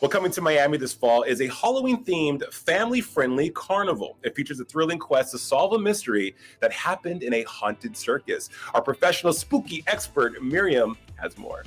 Well, coming to Miami this fall is a Halloween themed, family friendly carnival. It features a thrilling quest to solve a mystery that happened in a haunted circus. Our professional spooky expert, Miriam, has more.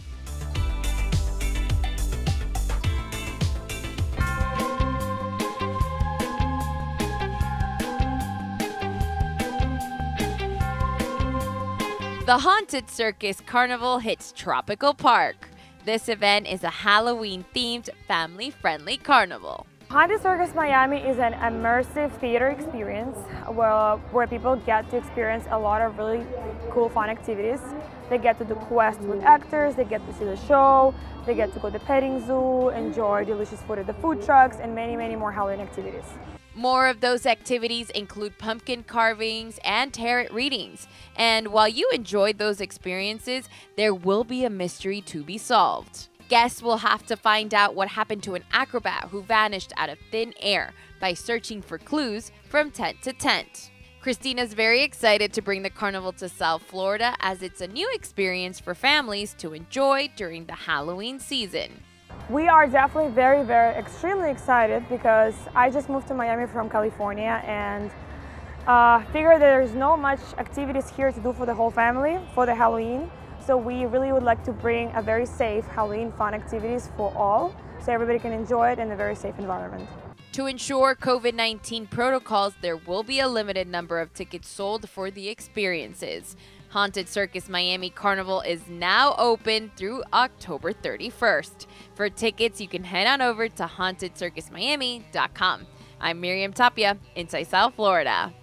The Haunted Circus Carnival hits Tropical Park. This event is a Halloween themed, family friendly carnival. Haunted Circus Miami is an immersive theater experience where, where people get to experience a lot of really cool fun activities. They get to do quests with actors, they get to see the show, they get to go to the petting zoo, enjoy delicious food at the food trucks, and many, many more Halloween activities. More of those activities include pumpkin carvings and tarot readings. And while you enjoyed those experiences, there will be a mystery to be solved. Guests will have to find out what happened to an acrobat who vanished out of thin air by searching for clues from tent to tent. Christina's very excited to bring the carnival to South Florida as it's a new experience for families to enjoy during the Halloween season. We are definitely very, very extremely excited because I just moved to Miami from California and uh, figured there's no much activities here to do for the whole family for the Halloween. So we really would like to bring a very safe Halloween fun activities for all so everybody can enjoy it in a very safe environment. To ensure COVID 19 protocols, there will be a limited number of tickets sold for the experiences. Haunted Circus Miami Carnival is now open through October 31st. For tickets, you can head on over to hauntedcircusmiami.com. I'm Miriam Tapia, Inside South Florida.